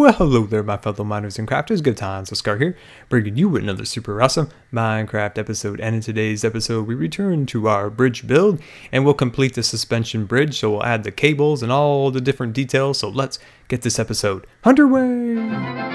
Well, hello there, my fellow miners and crafters. Good times. So Scar here, bringing you another super awesome Minecraft episode. And in today's episode, we return to our bridge build, and we'll complete the suspension bridge. So we'll add the cables and all the different details. So let's get this episode underway.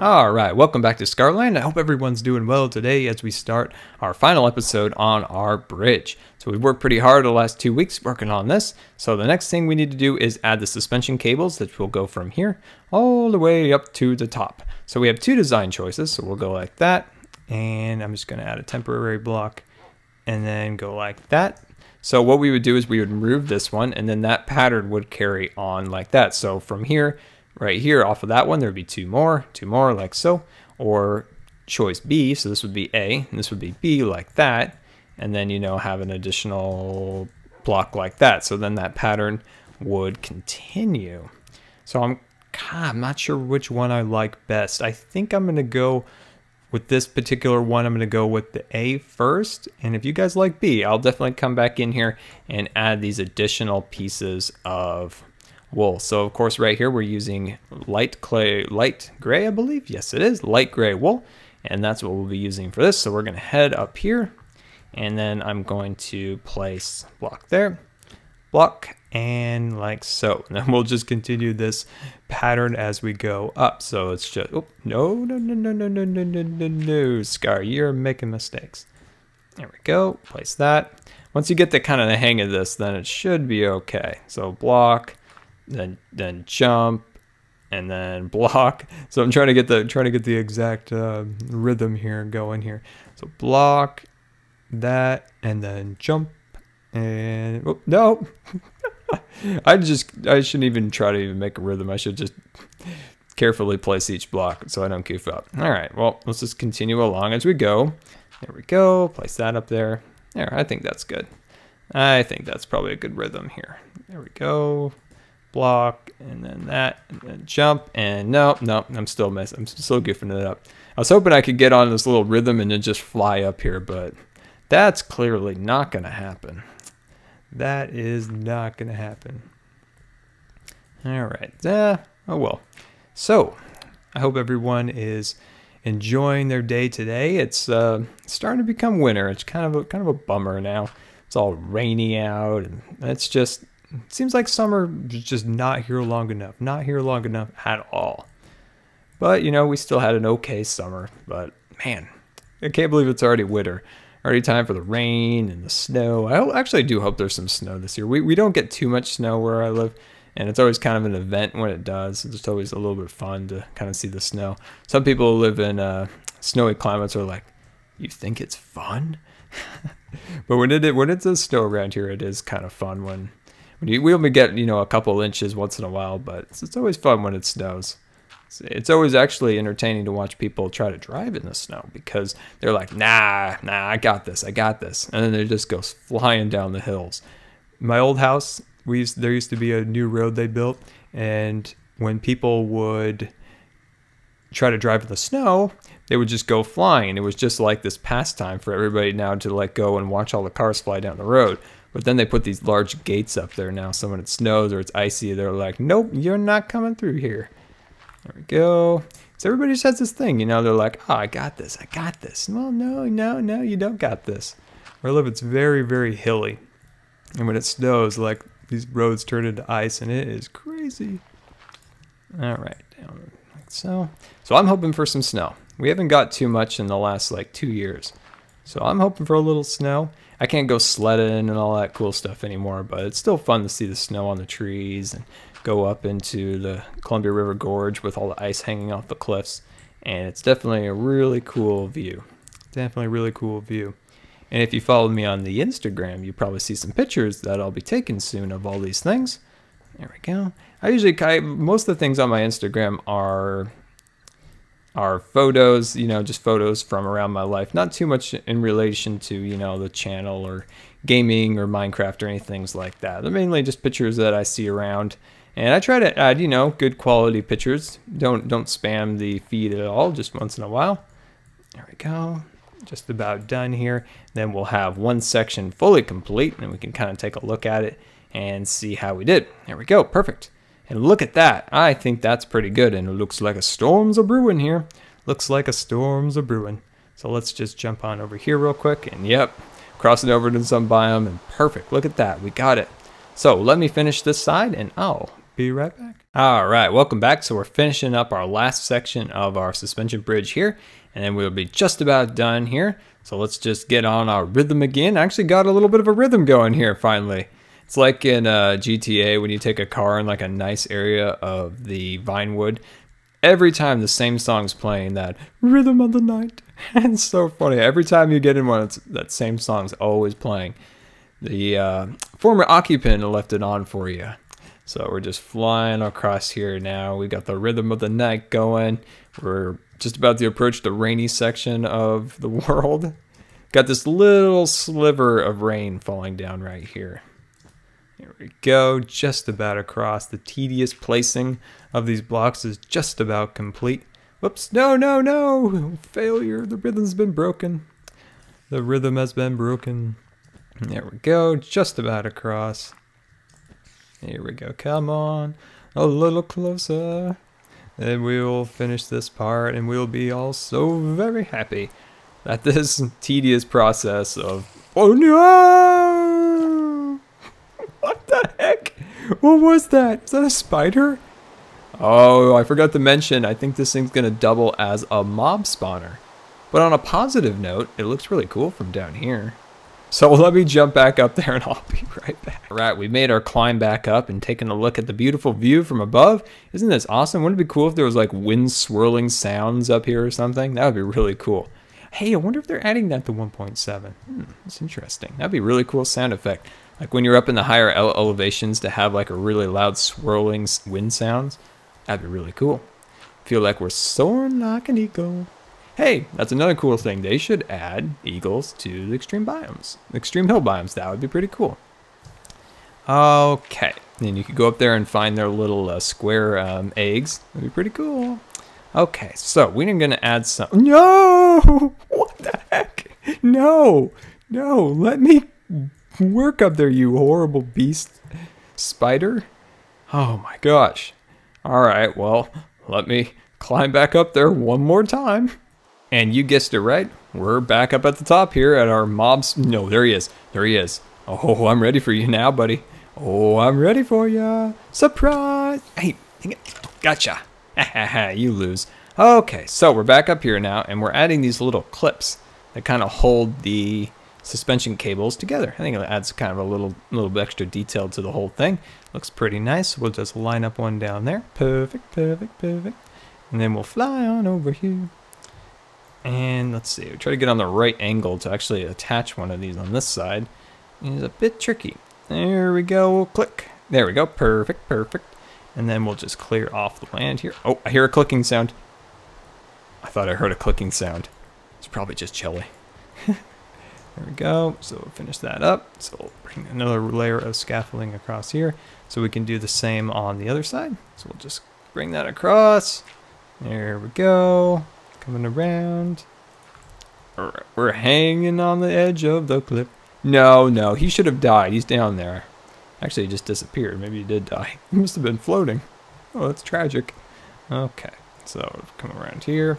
Alright, welcome back to Scarland. I hope everyone's doing well today as we start our final episode on our bridge. So we've worked pretty hard the last two weeks working on this. So the next thing we need to do is add the suspension cables that will go from here all the way up to the top. So we have two design choices. So we'll go like that. And I'm just going to add a temporary block and then go like that. So what we would do is we would remove this one and then that pattern would carry on like that. So from here right here off of that one, there would be two more, two more like so, or choice B, so this would be A, and this would be B like that, and then, you know, have an additional block like that. So then that pattern would continue. So I'm, God, I'm not sure which one I like best. I think I'm going to go with this particular one, I'm going to go with the A first. And if you guys like B, I'll definitely come back in here and add these additional pieces of wool. So of course right here we're using light clay, light gray, I believe. Yes, it is light gray wool. And that's what we'll be using for this. So we're gonna head up here and then I'm going to place block there, block and like so. And then we'll just continue this pattern as we go up. So it's just, oh, no, no, no, no, no, no, no, no, no, no, Scar, you're making mistakes. There we go, place that. Once you get the kind of the hang of this, then it should be okay. So block, then then jump, and then block. So I'm trying to get the trying to get the exact uh, rhythm here going here. So block that, and then jump, and oh, no. I just I shouldn't even try to even make a rhythm. I should just carefully place each block so I don't goof up. All right, well, let's just continue along as we go. There we go. Place that up there. There, I think that's good. I think that's probably a good rhythm here. There we go block, and then that, and then jump, and no, no, I'm still messing, I'm still goofing it up. I was hoping I could get on this little rhythm and then just fly up here, but that's clearly not going to happen. That is not going to happen. All right. Uh, oh, well. So, I hope everyone is enjoying their day today. It's uh, starting to become winter. It's kind of a, kind of a bummer now. It's all rainy out, and it's just it seems like summer just not here long enough. Not here long enough at all. But, you know, we still had an okay summer. But, man, I can't believe it's already winter. Already time for the rain and the snow. I actually do hope there's some snow this year. We, we don't get too much snow where I live. And it's always kind of an event when it does. It's always a little bit fun to kind of see the snow. Some people who live in uh, snowy climates are like, you think it's fun? but when it when it does snow around here, it is kind of fun when we only get you know a couple inches once in a while, but it's, it's always fun when it snows. It's, it's, always actually entertaining to watch people try to drive in the snow because they're like, nah, nah, I got this, I got this, and then they just go flying down the hills. My old house, we used, there used to be a new road they built, and when people would try to drive in the snow, they would just go flying. It was just like this pastime for everybody now to let go and watch all the cars fly down the road. But then they put these large gates up there now. So when it snows or it's icy, they're like, nope, you're not coming through here. There we go. So everybody just has this thing, you know, they're like, oh, I got this, I got this. Well, no, no, no, you don't got this. Where I live, it's very, very hilly. And when it snows, like these roads turn into ice and it is crazy. All right, down like so. So I'm hoping for some snow. We haven't got too much in the last like two years. So I'm hoping for a little snow. I can't go sledding and all that cool stuff anymore, but it's still fun to see the snow on the trees and go up into the Columbia River Gorge with all the ice hanging off the cliffs. And it's definitely a really cool view. Definitely really cool view. And if you followed me on the Instagram, you probably see some pictures that I'll be taking soon of all these things. There we go. I usually, most of the things on my Instagram are are photos, you know, just photos from around my life. Not too much in relation to, you know, the channel or gaming or Minecraft or anything like that. They're mainly just pictures that I see around. And I try to add, you know, good quality pictures. Don't don't spam the feed at all, just once in a while. There we go. just about done here. Then we'll have one section fully complete and we can kind of take a look at it and see how we did. There we go, perfect. And look at that. I think that's pretty good. And it looks like a storm's a brewing here. Looks like a storm's a brewing. So let's just jump on over here real quick. And yep, crossing over to some biome. And perfect. Look at that. We got it. So let me finish this side and I'll be right back. All right, welcome back. So we're finishing up our last section of our suspension bridge here. And then we'll be just about done here. So let's just get on our rhythm again. I actually got a little bit of a rhythm going here finally. It's like in uh, GTA when you take a car in like a nice area of the Vinewood. Every time the same song's playing, that rhythm of the night. And so funny. Every time you get in one, that same song's always playing. The uh, former occupant left it on for you. So we're just flying across here now. We got the rhythm of the night going. We're just about to approach the rainy section of the world. Got this little sliver of rain falling down right here. Here we go, just about across. The tedious placing of these blocks is just about complete. Whoops, no, no, no! Failure, the rhythm's been broken. The rhythm has been broken. There we go, just about across. Here we go, come on, a little closer. And we will finish this part and we'll be all so very happy that this tedious process of, oh no! the heck? What was that? Is that a spider? Oh, I forgot to mention, I think this thing's to double as a mob spawner. But on a positive note, it looks really cool from down here. So let me jump back up there and I'll be right back. All right, we made our climb back up and taken a look at the beautiful view from above. Isn't this awesome? Wouldn't it be cool if there was like wind swirling sounds up here or something? That would be really cool. Hey, I wonder if they're adding that to 1.7. Hmm, that's interesting. That'd be a really cool sound effect. Like when you're up in the higher ele elevations to have like a really loud swirling wind sounds, that'd be really cool. Feel like we're soaring like an eagle. Hey, that's another cool thing. They should add eagles to the extreme biomes, extreme hill biomes. That would be pretty cool. Okay, and you could go up there and find their little uh, square um, eggs. That'd be pretty cool. Okay, so we're gonna add some. No, what the heck? No, no, let me work up there, you horrible beast spider. Oh my gosh. All right, well, let me climb back up there one more time. And you guessed it right. We're back up at the top here at our mobs. No, there he is. There he is. Oh, I'm ready for you now, buddy. Oh, I'm ready for ya. Surprise. Hey, gotcha. you lose. Okay, so we're back up here now, and we're adding these little clips that kind of hold the suspension cables together. I think it adds kind of a little little extra detail to the whole thing. Looks pretty nice. We'll just line up one down there. Perfect, perfect, perfect. And then we'll fly on over here. And let's see, we try to get on the right angle to actually attach one of these on this side. It's a bit tricky. There we go, click. There we go, perfect, perfect. And then we'll just clear off the land here. Oh, I hear a clicking sound. I thought I heard a clicking sound. It's probably just chili. There we go. So we'll finish that up. So we'll bring another layer of scaffolding across here. So we can do the same on the other side. So we'll just bring that across. There we go. Coming around. We're hanging on the edge of the cliff. No, no, he should have died. He's down there. Actually, he just disappeared. Maybe he did die. He must have been floating. Oh, that's tragic. Okay, so come around here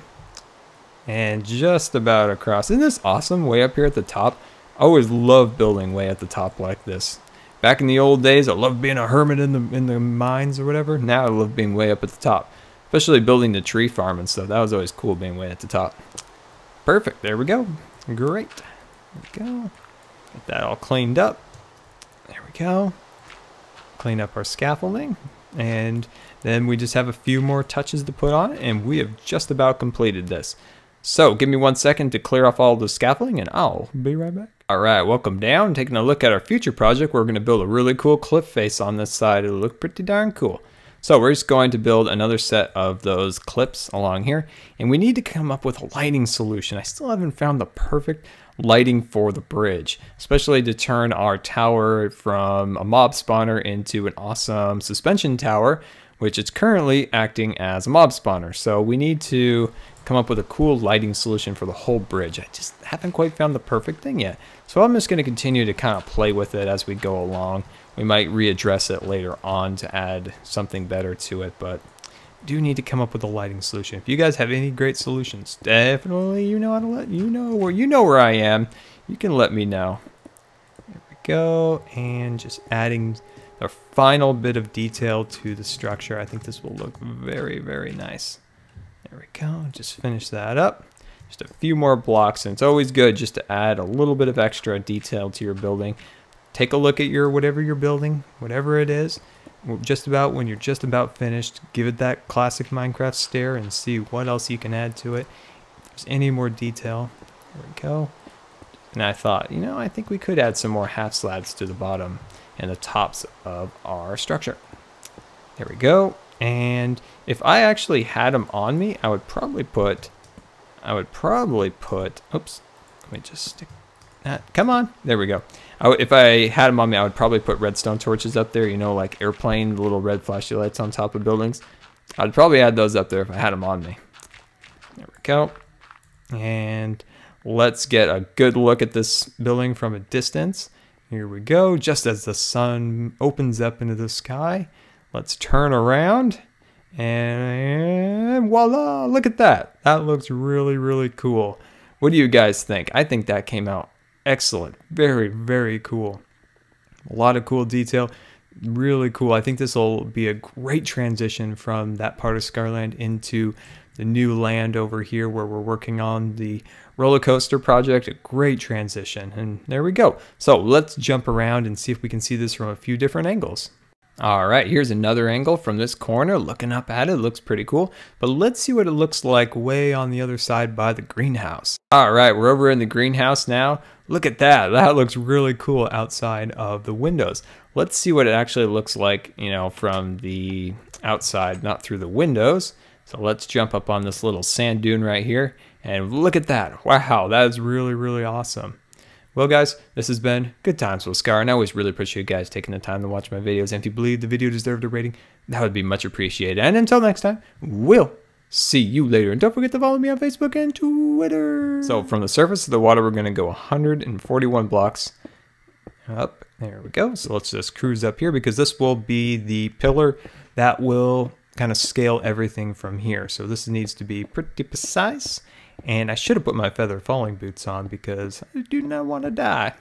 and just about across. Isn't this awesome? Way up here at the top. I always love building way at the top like this. Back in the old days, I loved being a hermit in the in the mines or whatever. Now I love being way up at the top. Especially building the tree farm and stuff. That was always cool being way at the top. Perfect. There we go. Great. There we go. Get that all cleaned up. There we go. Clean up our scaffolding. And then we just have a few more touches to put on. And we have just about completed this. So give me one second to clear off all the scaffolding and I'll be right back. All right, welcome down. Taking a look at our future project, we're gonna build a really cool cliff face on this side. It'll look pretty darn cool. So we're just going to build another set of those clips along here and we need to come up with a lighting solution. I still haven't found the perfect lighting for the bridge, especially to turn our tower from a mob spawner into an awesome suspension tower which is currently acting as a mob spawner. So we need to come up with a cool lighting solution for the whole bridge. I just haven't quite found the perfect thing yet. So I'm just going to continue to kind of play with it as we go along. We might readdress it later on to add something better to it, but do need to come up with a lighting solution. If you guys have any great solutions, definitely you know how to let you know where you know where I am. You can let me know. There we go, and just adding the final bit of detail to the structure. I think this will look very, very nice. There we go, just finish that up. Just a few more blocks, and it's always good just to add a little bit of extra detail to your building. Take a look at your whatever you're building, whatever it is, just about when you're just about finished, give it that classic Minecraft stare and see what else you can add to it. If there's any more detail, there we go. And I thought, you know, I think we could add some more half slabs to the bottom and the tops of our structure. There we go. And if I actually had them on me, I would probably put, I would probably put, oops, let me just stick that, come on, there we go if I had them on me, I would probably put redstone torches up there, you know, like airplane, little red flashy lights on top of buildings. I'd probably add those up there if I had them on me. There we go. And let's get a good look at this building from a distance. Here we go, just as the sun opens up into the sky. Let's turn around and voila, look at that. That looks really, really cool. What do you guys think? I think that came out excellent. Very, very cool. A lot of cool detail. Really cool. I think this will be a great transition from that part of Scarland into the new land over here where we're working on the roller coaster project. A great transition. And there we go. So let's jump around and see if we can see this from a few different angles. All right, here's another angle from this corner. Looking up at it, looks pretty cool. But let's see what it looks like way on the other side by the greenhouse. All right, we're over in the greenhouse now. Look at that. That looks really cool outside of the windows. Let's see what it actually looks like, you know, from the outside, not through the windows. So let's jump up on this little sand dune right here. And look at that. Wow, that is really, really awesome. Well, guys, this has been Good Times with Scar, and I always really appreciate you guys taking the time to watch my videos. And if you believe the video deserved a rating, that would be much appreciated. And until next time, we'll see you later. And don't forget to follow me on Facebook and Twitter. So from the surface of the water, we're going to go 141 blocks up. There we go. So let's just cruise up here because this will be the pillar that will kind of scale everything from here. So this needs to be pretty precise. And I should have put my feather falling boots on because I do not want to die.